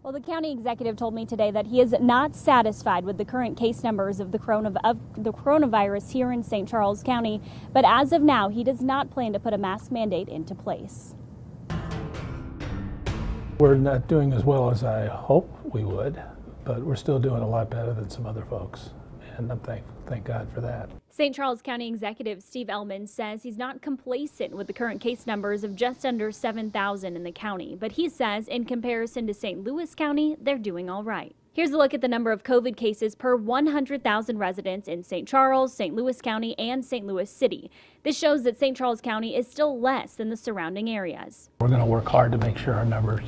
Well, the county executive told me today that he is not satisfied with the current case numbers of the, corona, of the coronavirus here in St. Charles County, but as of now, he does not plan to put a mask mandate into place. We're not doing as well as I hope we would, but we're still doing a lot better than some other folks, and I'm thankful. Thank God for that. St. Charles County Executive Steve Ehlmann says he's not complacent with the current case numbers of just under 7,000 in the county, but he says in comparison to St. Louis County, they're doing all right. Here's a look at the number of COVID cases per 100,000 residents in St. Charles, St. Louis County, and St. Louis City. This shows that St. Charles County is still less than the surrounding areas. We're going to work hard to make sure our numbers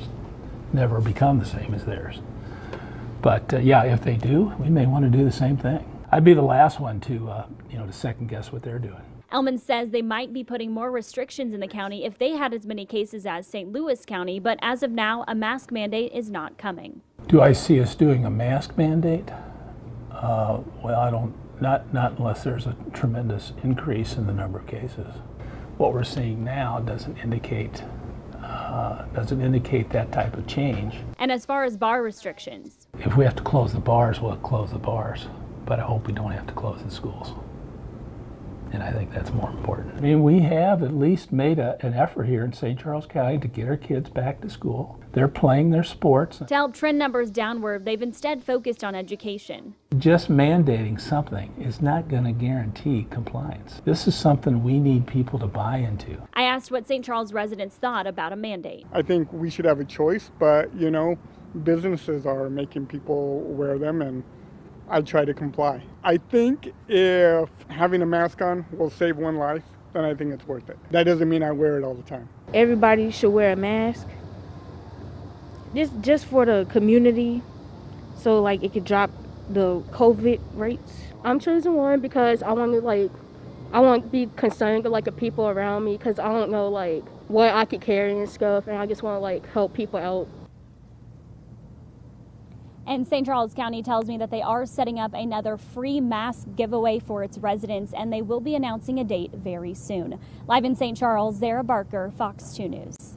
never become the same as theirs. But uh, yeah, if they do, we may want to do the same thing. I'd be the last one to, uh, you know, to second guess what they're doing. Ehlmann says they might be putting more restrictions in the county if they had as many cases as St. Louis County, but as of now, a mask mandate is not coming. Do I see us doing a mask mandate? Uh, well, I don't, not, not unless there's a tremendous increase in the number of cases. What we're seeing now doesn't indicate uh, doesn't indicate that type of change. And as far as bar restrictions, if we have to close the bars, we'll close the bars but I hope we don't have to close the schools. And I think that's more important. I mean, we have at least made a, an effort here in St. Charles County to get our kids back to school. They're playing their sports. To help trend numbers downward, they've instead focused on education. Just mandating something is not going to guarantee compliance. This is something we need people to buy into. I asked what St. Charles residents thought about a mandate. I think we should have a choice, but you know, businesses are making people wear them and I try to comply. I think if having a mask on will save one life, then I think it's worth it. That doesn't mean I wear it all the time. Everybody should wear a mask. This just for the community, so like it could drop the COVID rates. I'm choosing one because I want to like, I want to be concerned with like the people around me because I don't know like what I could carry and stuff, and I just want to like help people out. And St. Charles County tells me that they are setting up another free mask giveaway for its residents, and they will be announcing a date very soon. Live in St. Charles, Zara Barker, Fox 2 News.